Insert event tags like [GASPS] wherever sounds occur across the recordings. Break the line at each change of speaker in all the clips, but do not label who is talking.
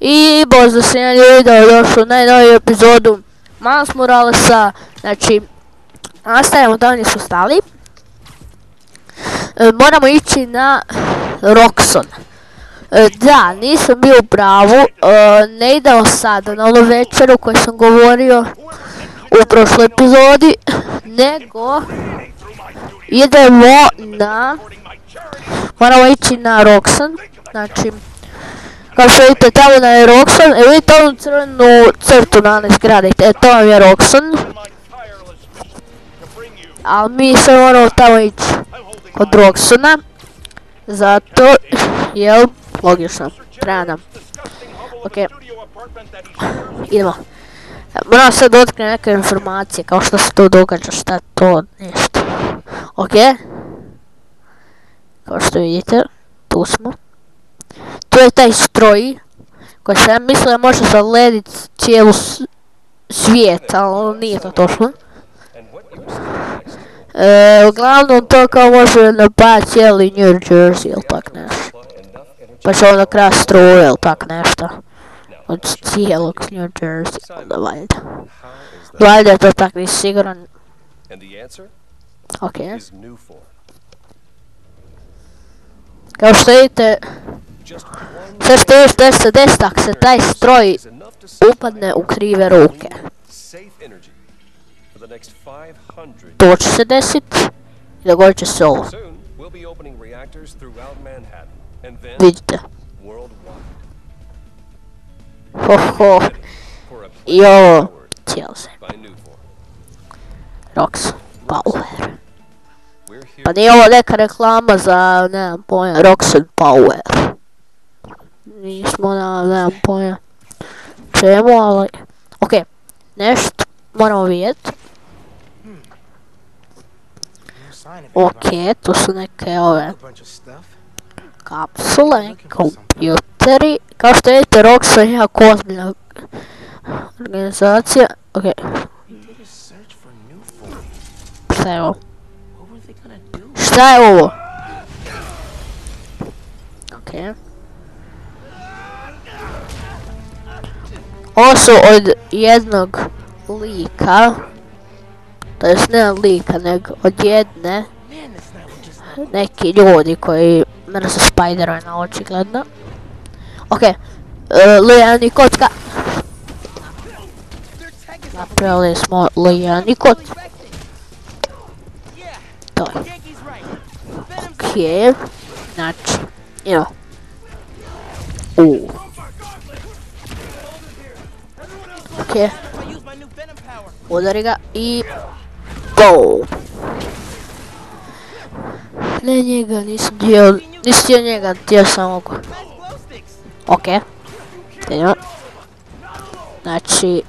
I pozdrav svima ljudi da je došli u najnoviju epizodu Miles Moralesa. Znači, nastavljamo da oni su stali. E, moramo ići na Roxon. E, da, nisam bio u pravu, e, ne idemo sada na onu večeru koju sam govorio u prošloj epizodi, nego idemo na, moramo ići na Roxon, znači, kao što vidite tamo na je Roxon, e vidite onu crvenu crtu na onoj zgradi, e to vam je Roxon, ali mi se moramo tamo ići kod Roxona, zato, jel, logično, treba nam. Okej, idemo. Moram sad otkriti neke informacije, kao što se to događa, šta je to, nešto. Okej. Kao što vidite, tu smo. этой строй, которая мысль может залезть телу света, но не это точно. Э, uglavnom to kao može napad cijeli New Jersey ili tak nešto. Pa će onda kras struje ili tak nešto. Od cijelog New Jersey, onda valjda. Valjda to tak nisi siguran.
Ok.
Kao što vidite, sve što još da se desi ako se taj stroj upadne u krive ruke.
safe energy for the next 500
To će se desit i dogodit će se ovo. Vidite. Ho ho. I ovo cijelo se. Rox Power. Pa nije ovo neka reklama za, nemam pojma, Roxen Power. Nemam pojma. Čemu, ali... Okej, nešto moramo vidjeti. Okej, tu su neke ove kapsule, kompjuteri. Kao što vidite, Roxen je jako ozbiljna organizacija. Okej, šta je ovo? Šta je ovo? Okej. Ovo su od jednog lika, to jest ne lika, nego od jedne, neki ljudi koji mrze Spidermana očigledno. Okej, okay. Lijani kotka. Napravili smo Lijani kot. To je. Okej, znači, evo. U. Okej, udari ga i... Boom. Ne njega, nisam htio, nisam htio njega, htio sam ovog. Okej. Idemo. Znači...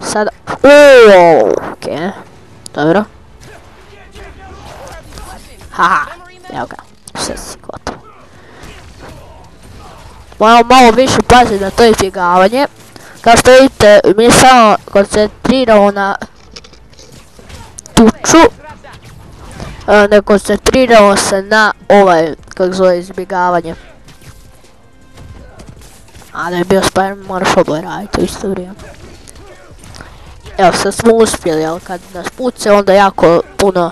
Sada... Uuuu, okej. Dobro. Haha, evo ga, sve si gotovo. Moramo malo više paziti na to izbjegavanje. Kao što vidite, mi samo koncentriramo na tuču. E, Ne koncentriramo se na ovaj, kako zove, izbjegavanje. A da je bio Spider-Man, moraš oboje raditi u isto vrijeme. Evo sad smo uspjeli, ali kad nas puce onda jako puno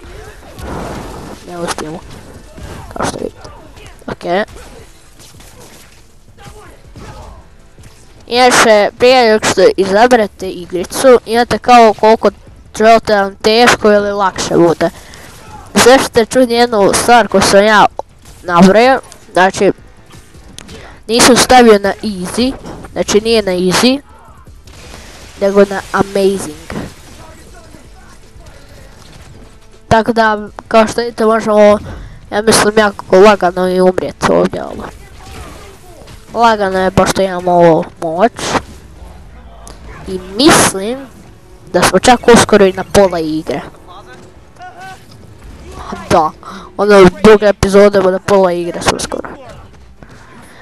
ne uspijemo. Kao što vidite. Okej. Inače, prije nego što izaberete igricu, imate kao koliko želite vam teško ili lakše bude. Sve ćete čuti jednu stvar koju sam ja nabrojao, znači nisam stavio na easy, znači nije na easy, nego na amazing. Tako da, kao što vidite, možemo, ja mislim, jako lagano i umrijeti ovdje, ali... Lagano je, pošto imamo ovo moć. I mislim da smo čak uskoro i na pola igre. Da, ono druga epizoda bude pola igre smo skoro.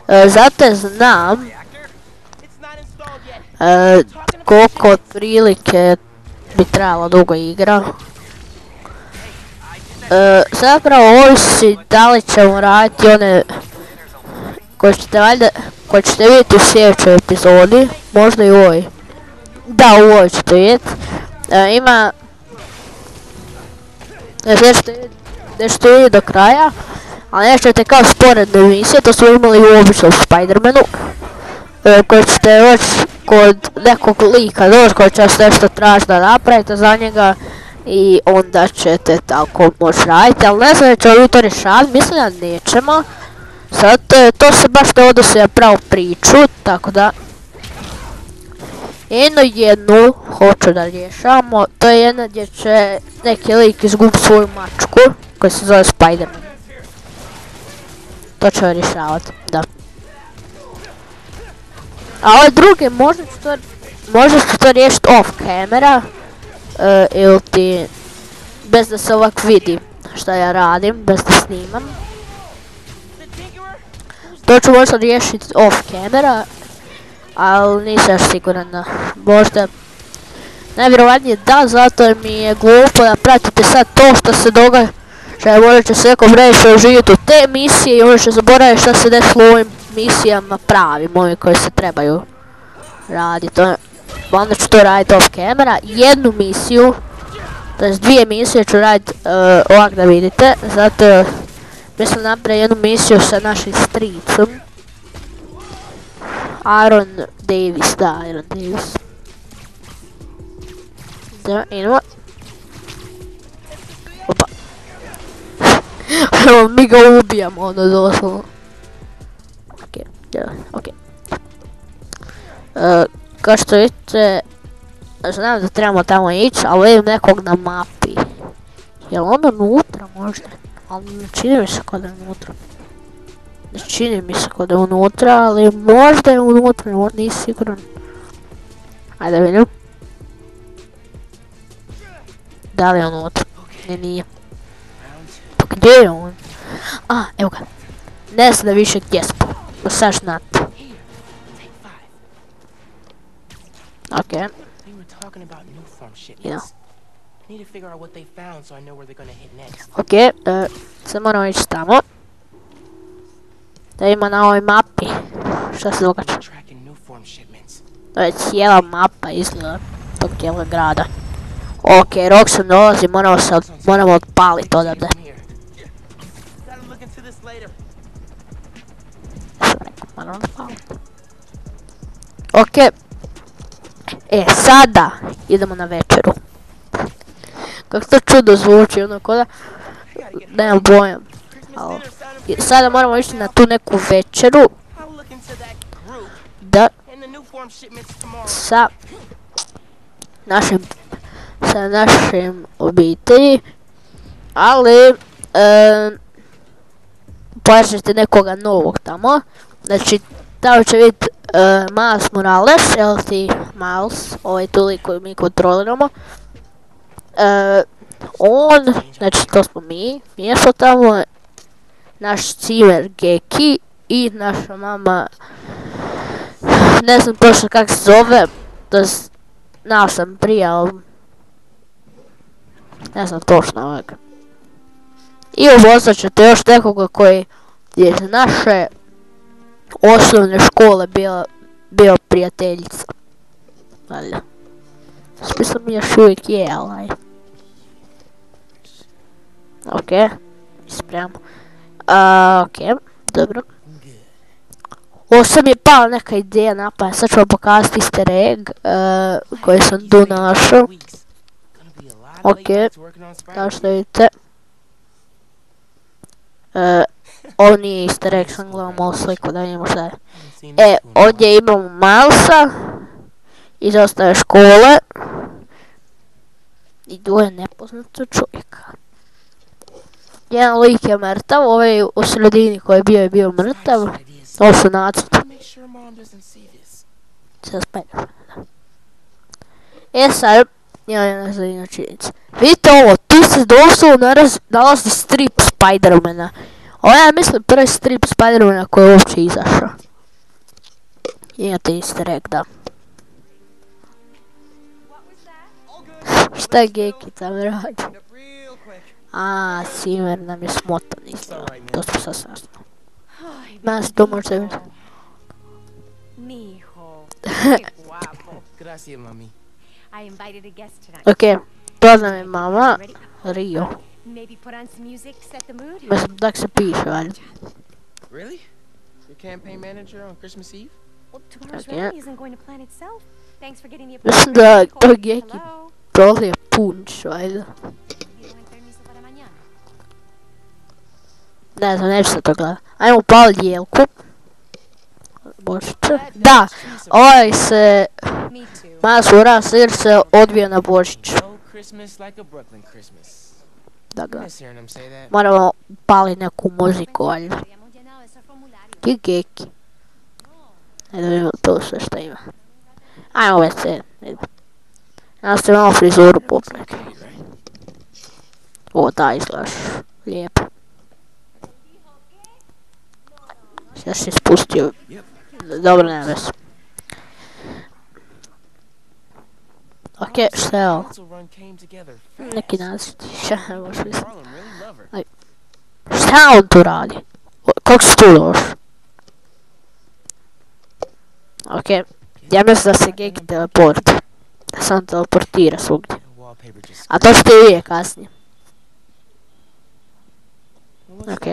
E, zato je znam e, koliko otprilike bi trebala dugo igra. E, zapravo ovisi da li ćemo raditi one koje ćete valjda koji ćete vidjeti u sljedećoj epizodi, možda i u ovoj. Da, u ovoj ćete vidjeti. E, ima... Ne znam ćete vidjeti, do kraja, ali nećete kao sporedne emisije, to smo imali u običnom Spidermanu. E, koji ćete već kod nekog lika doći koji će vas nešto tražiti da napravite za njega i onda ćete tako moći raditi, ali ne znam ćemo li to rješavati, mislim da nećemo. Sad, to se baš ne odnosi na pravu priču, tako da... Jednu jednu hoću da rješavamo, to je jedna gdje će neki lik izgubiti svoju mačku, koja se zove Spiderman. To ćemo rješavati, da. A ove druge možda ću to, riješiti off camera, e, ili ti, bez da se ovak vidi šta ja radim, bez da snimam. To ću možda riješiti off camera, ali nisam još siguran da možda Najvjerovatnije da, zato jer mi je glupo da pratite sad to što se događa. Možda će se neko vreće uživjeti u te misije i onda će zaboraviti šta se desilo u ovim misijama pravim, ovim koje se trebaju raditi. Onda ću to raditi off camera. Jednu misiju, jest dvije misije ću raditi uh, ovak da vidite, zato mislim napraviti jednu misiju sa našim stricom. Aaron Davis, da, Aaron Davis. Da, idemo. Opa. [LAUGHS] Mi ga ubijamo, ono, doslovno. Okej, okay, okej. Kao što vidite, znam da trebamo tamo ići, ali vidim nekog na mapi. Jel on unutra možda? Ali ne čini mi se kod je unutra. Ne čini mi se kod je unutra, ali možda je unutra, nisi siguran. Ajde vidim. Da li je unutra? Ne, nije. Pa gdje je on? A, evo ga. Ne zna više gdje smo. Pa sad znate. Okay.
They I need to figure out what they found so I know where they're gonna hit next.
Ok, e, sad moramo ići tamo. Da ima na ovoj mapi. Šta se događa? To je cijela mapa izgleda tog dijela grada. Ok, Roxon dolazi, moramo se, od- moramo odpaliti odavde. Moramo. Ok. E, sada idemo na večeru. Kako to čudo zvuči, ono da... Nemam pojam. Al- sada moramo ići na tu neku večeru. Da sa našim sa našim obitelji. Ali e, nekoga novog tamo. Znači tamo će e, Miles Morales jel Miles ovaj tuli koji mi kontroliramo e, on znači to smo mi mjesto tamo naš cimer Geki i naša mama ne znam točno kak se zove, to znao sam prije, ali ne znam točno ovak. I upoznat ćete još nekoga koji je naše osnovne škole bila, bio prijateljica. Valjda. Smisla mi još uvijek je, ali... Ok. A, ok, dobro. Ovo sad mi je pala neka ideja napaja, sad ću vam pokazati easter egg uh, koji sam tu našao.
On
Kao što vidite. Uh, ovo nije easter egg, sam gledam ovu sliku da vidimo šta je. E, ovdje imamo Milesa iz ostale škole i dvoje nepoznata čovjeka. Jedan lik je mrtav, ovaj u sredini koji je bio je bio mrtav. Ovo su Spider-Man. E sad, ja jedna zanimljiva činjenica. Vidite ovo, tu se doslovno nalazi strip Spidermana. Ovo ja mislim, prvi strip Spidermana koji je uopće izašao. Imate easter egg, da. Šta je tam radi? A, Simer nam je smotan isto. To smo sad saznali. Nas to možda vidjeti.
Mijo. [LAUGHS] Qué guapo.
Gracias, mami.
I invited a guest tonight.
Ok, dođe mi mama, Rio.
Maybe put on some music, set the mood.
Mislim, tak se piše, valjda.
Really? Your campaign manager on Christmas Eve?
Well, tomorrow's
Okay.
rally isn't going to plan itself. Thanks for getting the
Mislim
appointment.
da
Nicole.
to Geki
Hello?
prolije punč, valjda. Ne znam, neću se to gledat. Ajmo upaliti jelku. Božića.
That
Da, ovaj se,
Me too.
Maja Sura sir se odvija na Božić. Da ga, moramo upaliti neku muziku, valjda. Geki. Ajde da vidimo to sve što ima. Ajmo već se. Ja frizuru
right?
O, da, izgledaš lijepo. Sad si spustio. Dobro, nema veze. Ok, šta je ovo? Neki naziv. Šta
her.
Šta on tu radi? Kako se tu došao? Ok, ja mislim da se Geki teleport. Da se on teleportira svugdje. A to ćete vidjeti kasnije. Ok.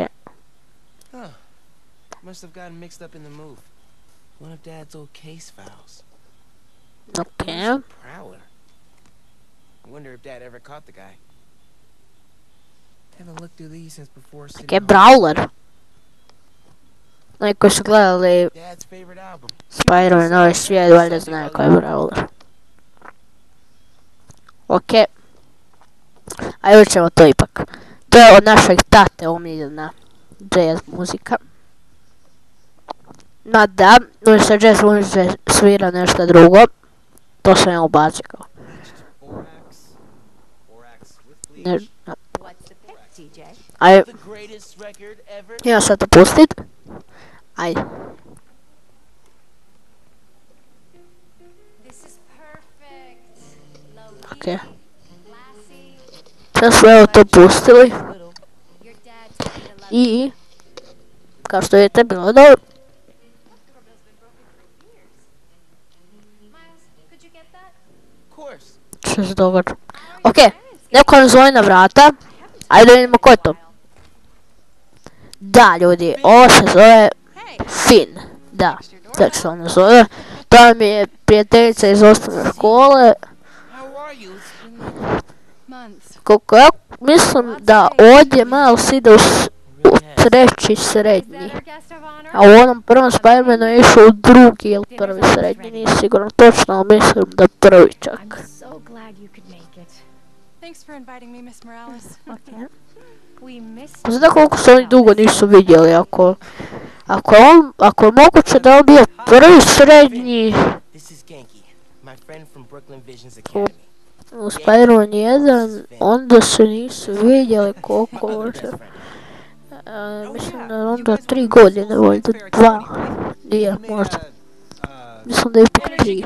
Must have gotten mixed up in the move. One of Dad's old case files.
ok.
Where's the Prowler. I wonder if Dad ever caught the guy. Haven't looked through these since before City
Ok,
Hall.
Brawler. Neki koji su gledali
Dad's favorite album.
Spider-Man novi svijet, valjda znaju ko je Brawler. Ok. Ajde ćemo to ipak. To je. Ma da, no se jazz muzika svira nešto drugo. To sam ja ubacio kao.
Ever.
ja sad to pustit. Ajde.
This is perfect. Low
Ok.
classy.
Sad evo to pustili. I, kao što vidite, bilo je dobro. Što se događa?
How are your
Ok,
parents?
neko nam zove na vrata. Ajde vidimo ko je to. Da, ljudi, ovo se zove Finn. Da, tako se ono zove. To mi je prijateljica iz osnovne škole. Koliko ja mislim da ovdje Miles ide u, treći srednji. A u onom prvom Spider-Manu je išao u drugi ili prvi srednji, nisam sigurno točno, ali mislim da prvi čak.
Glad you could make it.
Thanks for inviting me, Miss Morales. [LAUGHS]
We missed
Pa Znate koliko se oni dugo nisu vidjeli, ako... Ako je on, ako je moguće da on bio prvi srednji
This is Genki, my friend from Brooklyn Visions Academy.
u Spider-Man 1, onda se nisu vidjeli koliko
other
možda. mislim da je onda tri godine, valjda dva. Nije, možda. Mislim da je ipak tri.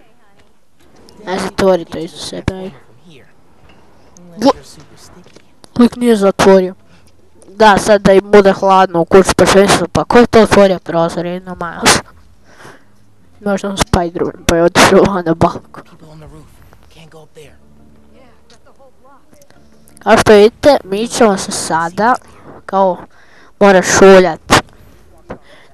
ne zatvori to isto sebe. Lik nije zatvorio. Da, sad da im bude hladno u kući pa su, pa ko je to otvorio prozor jedno malo? Možda on Spider-Man pa je otišao na
there.
Kao što vidite, mi ćemo se sada, kao, mora šuljat.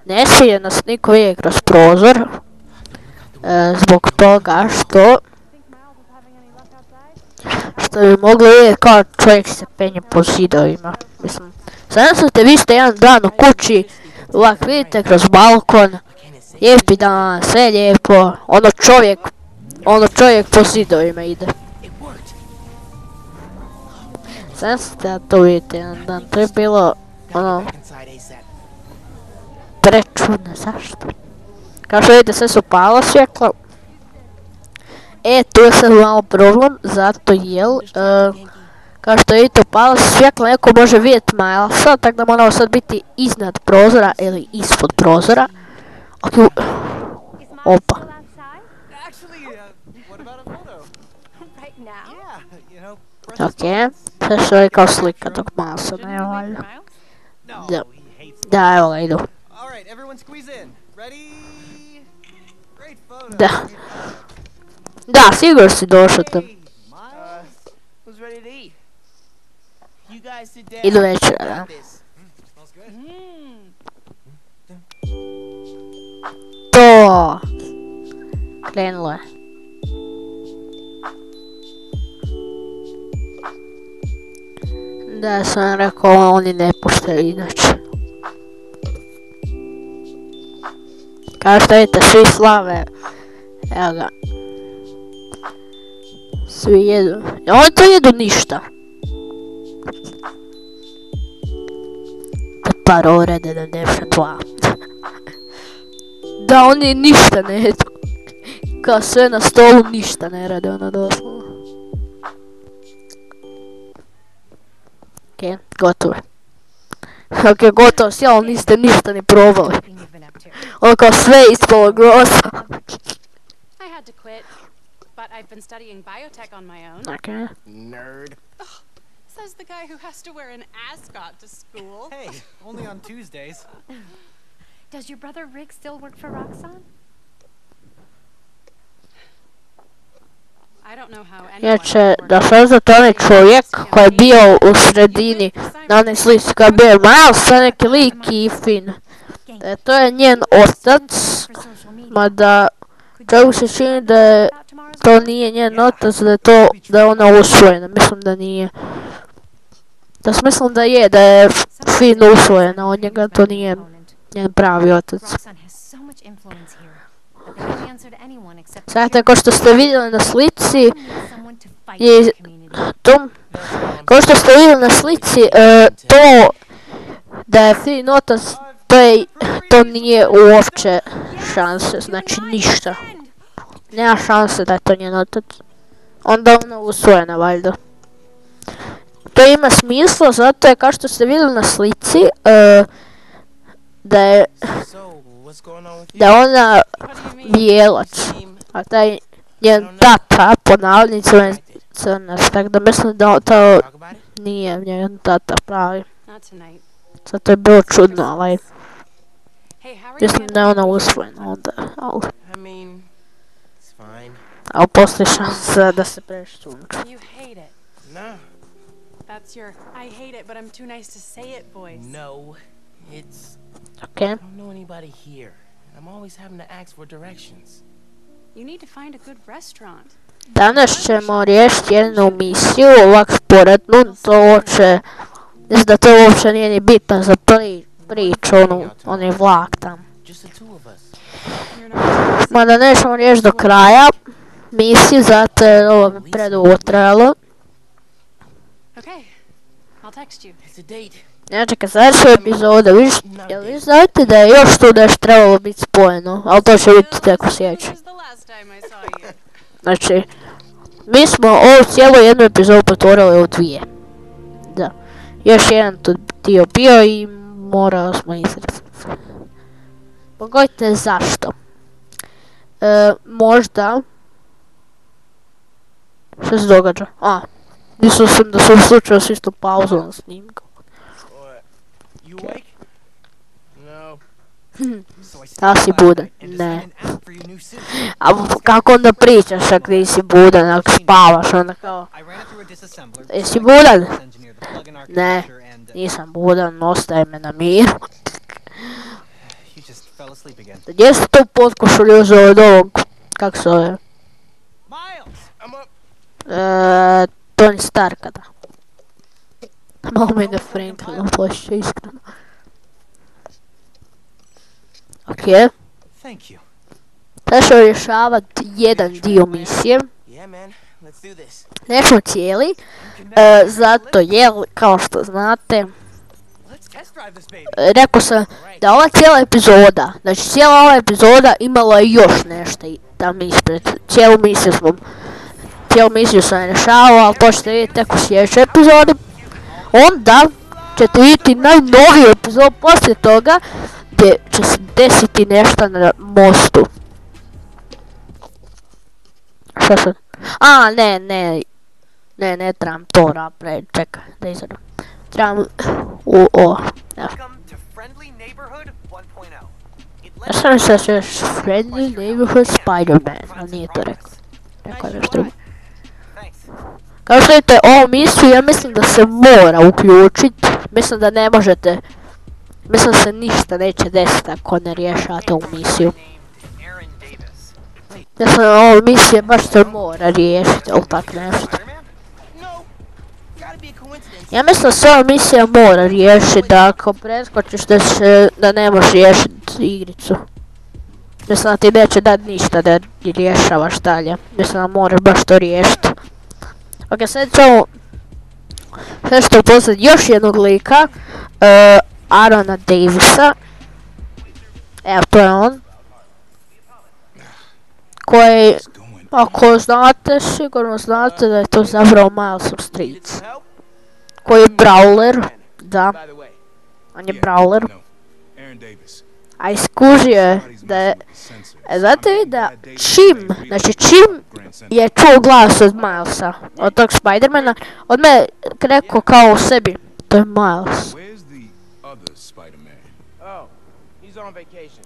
Ne smije nas niko vidjeti kroz prozor, e, zbog toga što, što bi mogli vidjeti kao čovjek se penje po zidovima. Mislim, zamislite vi ste jedan dan u kući, ovak vidite kroz balkon, lijepi dan, sve je lijepo, ono čovjek, ono čovjek po zidovima ide. Zamislite da to vidite jedan dan, to je bilo ono prečudno, zašto? Kao što vidite sve su pala svjetla. E, tu je sad malo problem, zato jel, e, kao što vidite pala su svjetla, neko može vidjeti Milesa, tako da moramo sad biti iznad prozora ili ispod prozora. Ok, Opa.
uh,
ok, sve što je kao slika tog Milesa, ne valjda. Da. Da, evo ga, idu.
All right, everyone squeeze in. Ready? Great photo.
Da. Da, sigurno si došao tam. Idu večera, da.
got this. smells good.
Mm.
To! Krenulo je. Da, sam rekao, oni ne puštaju inače. Kao što vidite, svi slave. Evo ga. Svi jedu. Oni to jedu ništa. Te par da nešto dva. Da, oni ništa ne jedu. Kao sve na stolu ništa ne rade, ono doslovno. Ok, gotovo. je. Ok, gotovo si, ali niste ništa ni probali. Ovo kao sve ispalo groza.
But I've been studying biotech on my own.
Ok.
Nerd.
Says the guy who has to wear an ascot to school.
Hey, only on Tuesdays. [LAUGHS]
Does your brother Rick still work for Roxxon?
I don't know how anyone
Inače,
could
da
at
za to onaj
Roxxon.
čovjek koji je bio u sredini na
Simon.
onoj slici koja je bio Miles, sad neki lik i Finn.
Gang,
E, to je njen otac,
for social
mada
You
se čini da je to nije njen otac, da je to, da je ona usvojena, mislim da nije. Da smislim da je, da je Finn usvojena od njega, to nije njen pravi otac.
Roxxon has so much influence here, but they don't answer to anyone except the
Sad kao što ste vidjeli na slici,
to
je-
I'm
kao što ste vidjeli na slici, e, to da je Finn otac, to, to nije uopće šanse, znači ništa. Nema šanse da je to njen otac. Onda ona usvojena valjda. To ima smisla zato je kao što ste vidjeli na slici e, da je da ona bijelac, a taj njen tata po navodnicima je crnac, tako da mislim da to nije njen tata pravi. Zato je bilo čudno, ovaj,
are you
mislim da je ona usvojena onda, ali,
I mean, it's fine.
Ali postoji šansa da se previše sunča.
You hate it.
No,
That's your I hate it, but I'm too nice to say it voice.
no, it's
Ok,
I don't know anybody here. I'm always having to ask for directions.
You need to find a good restaurant.
danas ćemo riješiti jednu misiju, ovak sporednu, to uopće, mislim da to uopće nije ni bitno za pri, priču, onu, onaj vlak tam.
Just the two of us.
Not
Mada nećemo riješiti do kraja misiju, zato je ovo predugo trajalo.
Okay. I'll text you.
It's a date.
Znači kad završi epizode, viš, jel vi znate da je još tu nešto trebalo biti spojeno, ali to će biti tek u sjeću.
was the last time I saw you.
Znači, mi smo ovu cijelu jednu epizodu pretvorili u dvije. Da. Još jedan tu dio bio i morao smo izrezati. Pogodite zašto. E, možda... Što se događa? A, mislio sam da sam slučajno s isto pauzu na snimku. Da si budan. Ne. [LAUGHS] A kako onda pričaš ako nisi budan, ako spavaš, onda kao... Jesi budan? Ne,
uh,
nisam budan, ostaje me na miru.
you just fell asleep again.
Gdje si tu potkošulju uzeo od ovog, kak se zove,
Miles!
I'm up.
e, Tony Starka da. Malo me ne Franklin oplošće, iskreno. Ok,
Thank you.
sad ćemo rješavati jedan dio misije,
Yeah, man. Let's do this.
nećemo cijeli, e, zato jer, kao što znate, rekao sam da ova cijela epizoda, znači cijela ova epizoda imala je još nešto i tam ispred. Cijelu misiju smo, cijelu misiju sam rješavao, ali to ćete vidjeti tek u sljedećoj epizodi. Onda ćete vidjeti najnoviju epizodu poslije toga gdje će se desiti nešto na mostu. Šta sad? A, ne, ne, ne, ne trebam to napraviti, čekaj, da izradam. Trebam u o, evo.
Welcome to Friendly Neighborhood 1.0. It
Ja sam se sve Friendly Neighborhood Spider-Man, ali nije to rekao. Rekao je drugo. Kao što vidite, ovu misiju ja mislim da se mora uključiti. Mislim da ne možete, mislim da se ništa neće desiti ako ne rješavate ovu misiju. Mislim da ovu misiju baš se mora riješiti, ili tako nešto. Ja mislim da se ova misija mora riješiti, da ako preskočiš da, se, da ne možeš riješiti igricu. Mislim da ti neće dat ništa da rješavaš dalje. Mislim da moraš baš to riješiti. Ok, sad ćemo... Sad ćete upoznat još jednog lika. Uh, Arona Davisa. Evo, to je on. Koji, ako znate, sigurno znate da je to zapravo Miles of Streets. Koji je brawler, da,
By the way.
on je brawler.
No. Aaron Davis.
A iskužio je da je, e, znate vi da čim, znači čim je čuo glas od Milesa, od tog Spidermana, od me rekao kao u sebi, to je Miles.
Where's the other Spider-Man?
Oh, he's on vacation.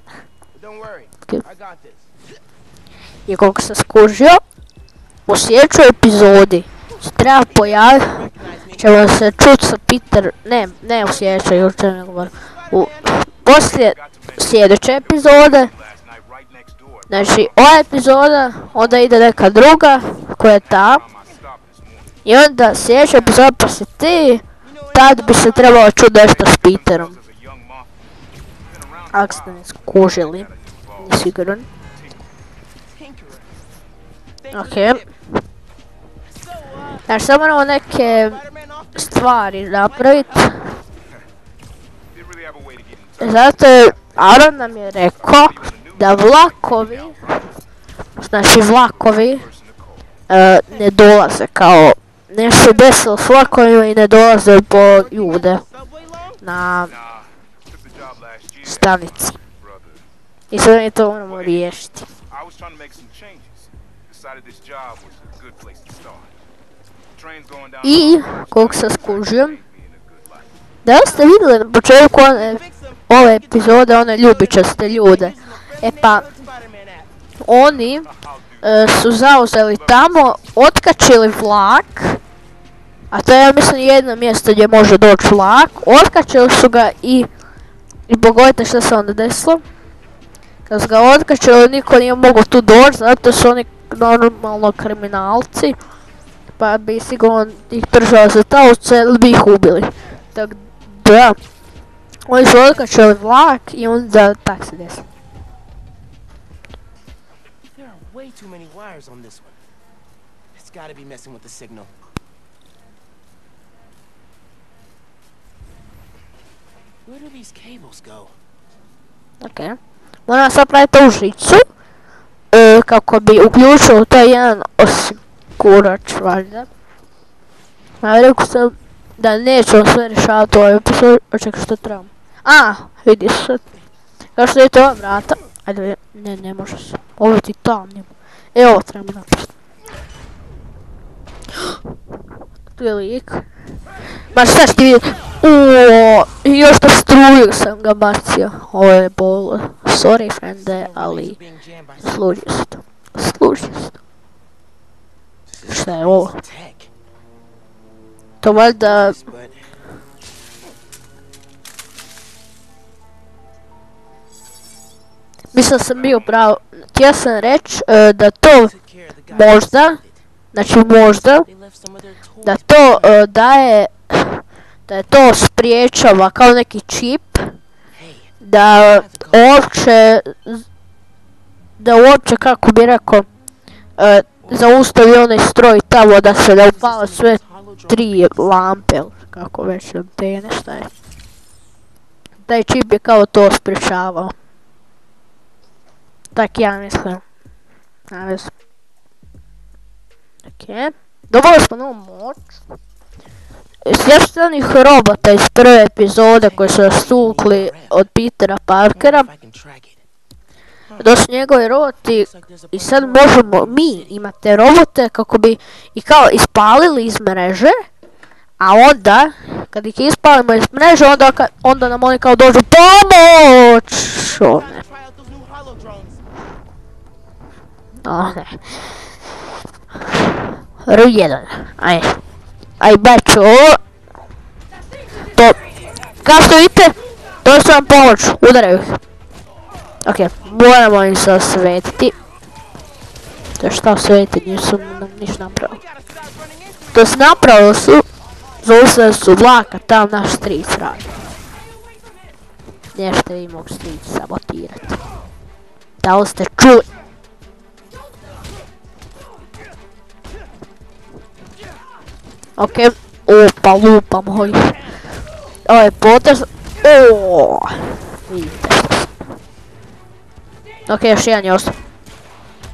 But don't worry.
Okay.
I got this.
I koliko sam skužio, u sljedećoj epizodi se treba pojaviti, Ćemo se čut sa Peter, ne, ne u sljedećoj, jučer nego u, poslije sljedeće epizode. Znači, ova epizoda, onda ide neka druga, koja je ta, i onda sljedeća epizoda poslije ti, tad bi se trebalo čuti nešto s Peterom. Ako ste ne skužili, nije siguran.
Tinkerer. Thanks for
Ok. Znači, sad moramo neke? Stvari napraviti. Zato je Aaron nam je rekao da vlakovi, znači vlakovi, e, ne dolaze kao nešto se desilo s vlakovima i ne dolaze po ljude na stanici. I sad mi to moramo riješiti.
I was trying to make some changes. Decided this job was a good place to start.
I, koliko sam skužio, da li ste vidjeli na početku ove epizode, one ljubičaste ljude? E pa, oni e, su zauzeli tamo, otkačili vlak, a to je ja mislim jedno mjesto gdje može doći vlak, otkačili su ga i, i pogodite što se onda desilo. Kad su ga otkačili niko nije mogao tu doći, zato su oni normalno kriminalci, Pār bija Sigona, tik pržās uz tautsē, bija Hubili. Так, да. Он шел, качал влак, и он да, так сидит.
There are way too many wires on this one. It's gotta be messing with the signal. Where do these cables go?
Okay. Man jāsaprāt uz ricu, eh, kaut ko bija ukļūšu, tā jānosim. Osigurač, valjda. A rekao sam da nećemo sve rješavati u ovoj epizodi. Očekaj što trebam. A, vidi sad. Kao što vidite ova vrata. Ajde, ne, ne može se. Ovo je titanijum. E, ovo trebamo napraviti. [GASPS] Tu je lik. Ma šta ti vidjeti? Uo, i još na struju sam ga bacio. Ovo je bol. Sorry frende, ali
Being jammed by
služi se to. Služi se to. Šta je. To valjda Mislim sam bio pravo. Htio sam reći e, da to možda, znači možda, da to e, daje, da je to spriječava kao neki čip, da uopće, da uopće kako bi rekao, e, zaustavi onaj stroj tamo da se ne upale sve tri lampe, ili kako već antene, šta je. taj čip je kao to sprečavao. Tak ja mislim. Ne vez. Ok. Dobili smo novu moć. Sjećate onih robota iz prve epizode koji su nas tukli od Petera Parkera.
If I can track it.
Da su njegovi
a
i sad možemo mi imati te robote kako bi i kao ispalili iz mreže, a onda, kad ih ispalimo iz mreže, onda, onda nam oni kao dođu pomoć! O ne, o ne. R1, aj. Aj baću ovo. To, kao što vidite, to su vam pomoć, udaraju ih. Ok, moramo im se osvetiti. To šta osvetiti, nisu nam ništa napravili. To su napravili su, zaustavili su vlaka, tam naš stric radi. Nešto vi mogu stric sabotirati. Da li ste čuli? Ok, opa, lupam ovih. Ovo je potez. O, vidite što. Ok, još jedan je ostao.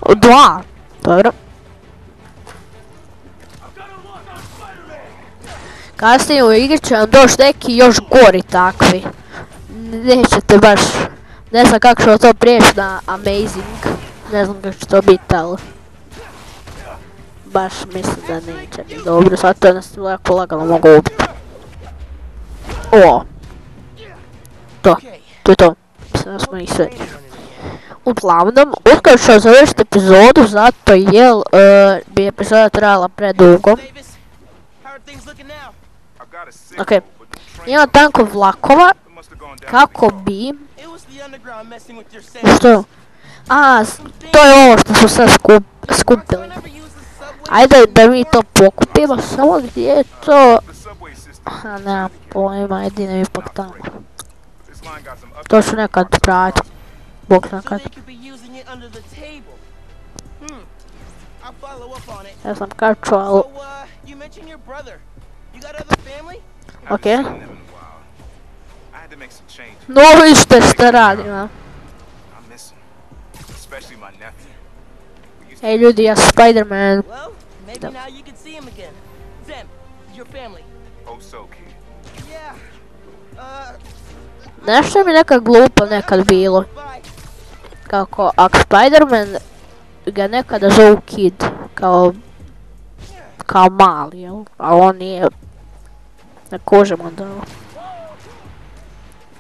O, Dva, dobro. Kasnije u igri će vam doći neki još gori takvi. Nećete baš, ne znam kako ćemo to prijeći na Amazing. Ne znam kako će to biti, ali... Baš mislim da neće ni dobro, zato nas jako lagano mogu ubiti. O! To, to je to. Mislim da smo ih sve. Uglavnom, uskoro ću završiti epizodu zato jel e, bi epizoda trajala predugo.
Train
Ima tanko vlakova kako bi... Što? A, to je ovo što su sad skup, skupili. Ajde da mi to pokupimo, samo gdje je to... A nema pojma, jedino ipak tamo. To ću nekad praviti. Bog
table. Hmm. I'll follow up on it.
Ja sam kaču, ali...
So, you mentioned your brother. You got other family?
Haven't
Okay.
seen them in a while. I had to make some changes.
No vidite šta radim, a?
I miss him. Especially my nephew. We used to
Ej ljudi, ja sam Spider-Man.
Well, maybe
Yep.
now you can see him again. Zem, your family.
oh so kid.
Yeah. Uh,
Nešto mi nekad glupo nekad bilo. Kako, ako Spider-Man ga nekada zovu Kid, kao... Kao mali, jel? A on nije... Ne kožem onda.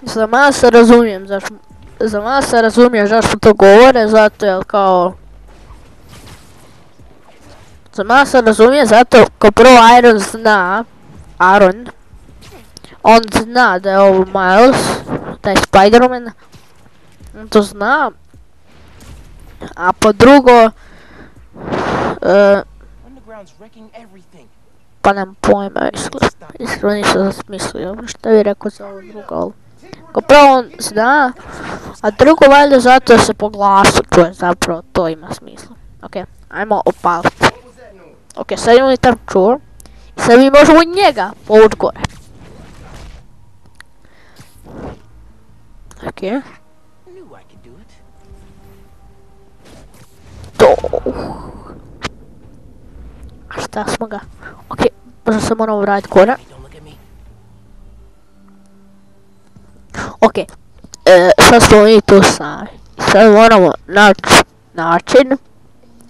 Za se razumijem zašto... Za malo se razumijem zašto to govore, zato jel kao... Za se razumije zato kao prvo Iron zna, Aaron, on zna da je ovo Miles, taj Spider-Man, on to zna, a po drugo, e, pa nam pojma iskreno, nisam zasmislio, šta bi rekao za ovo drugo, ali kao prvo on zna, a drugo valjda zato da se po glasu čuje, zapravo to ima smisla. Ok, ajmo opaliti. Ok, sad imamo i tam čur. I sad mi možemo njega povući gore. Ok, to. Šta smo ga? Ok, možda se moramo vratiti
me.
Ok, e, sad smo mi tu sami. Sad moramo naći način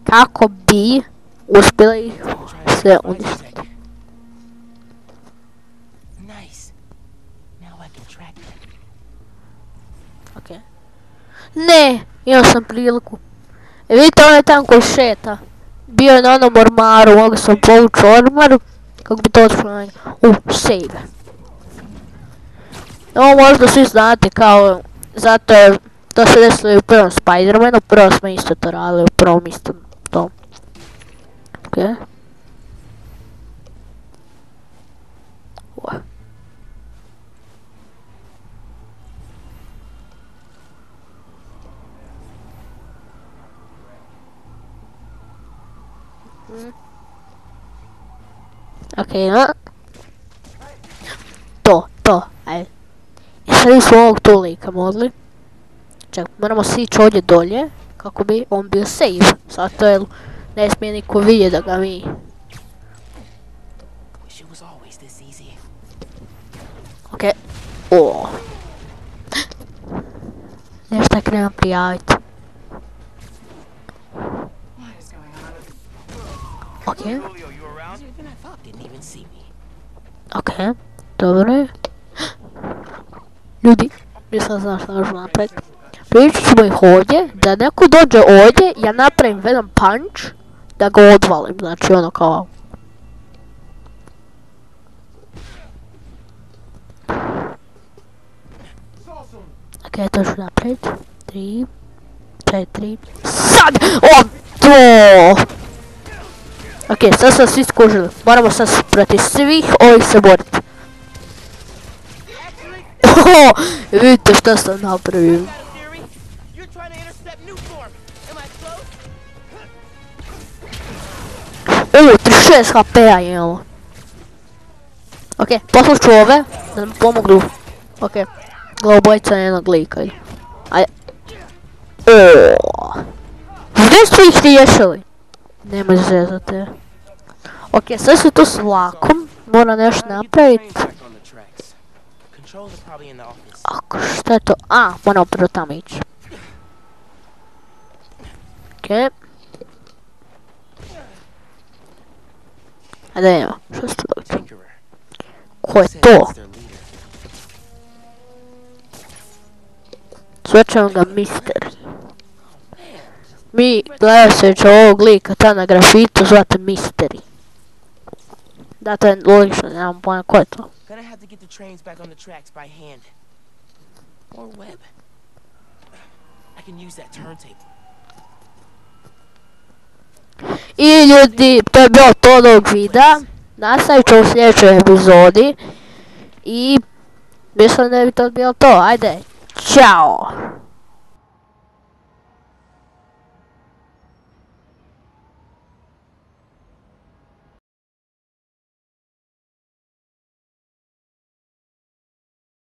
kako bi uspjeli se uništiti.
I.
Ok. Ne, imao sam priliku. Vidite onaj tam koji šeta. Bio je na onom ormaru, mogu sam povući ormar. Kako bi to na njega. U, save. Ovo možda svi znate kao, zato je, to se desilo i u prvom Spider-Manu, prvo smo isto to radili, u prvom isto to. Ok. Ua. Ok, no. To, to, ajde. I sad Ubili smo ovog tu lika, modli. Ček, moramo sići ovdje dolje, kako bi on bio safe. Zato jer ne smije niko vidjeti da ga mi... Okej. O. Nešto je krenuo prijaviti. Okej, okej. Dobro je. Ljudi, nisam znao što možemo napraviti. Pričat ćemo ih ovdje, da neko dođe ovdje, ja napravim jedan punch, da ga odvalim, znači ono kao... Ok, to ću napraviti. Tri, četiri, sad! O, to! Ok, sad sam svi skužili. Moramo sad protiv svih ovih se boriti. Oho, vidite što sam napravio. Ovo, 36 HP-a imamo. Ok, poslat ću ove, da nam pomognu. Ok, glavobojica jednog lika. Ajde. Oooo. Gdje su ih riješili? Nemoj zezati. Ok, sad se tu s vlakom. Mora nešto napraviti. Ako, šta je to? A, moramo prvo tamo ići. Ok. Ajde vidimo, što se tu?
Tinkerer.
Ko je to? Sve ga misteri. Mi gledajući ovog lika ta na grafitu zvate misteri. Da, to je logično, nemam pojma ko je to.
Gonna have to get the trains back on the tracks by hand. Or web. I can use that turntable.
I ljudi, to je bilo to od ovog videa. Nastavit ću u sljedećoj epizodi. I mislim da bi to bilo to. Ajde, čao!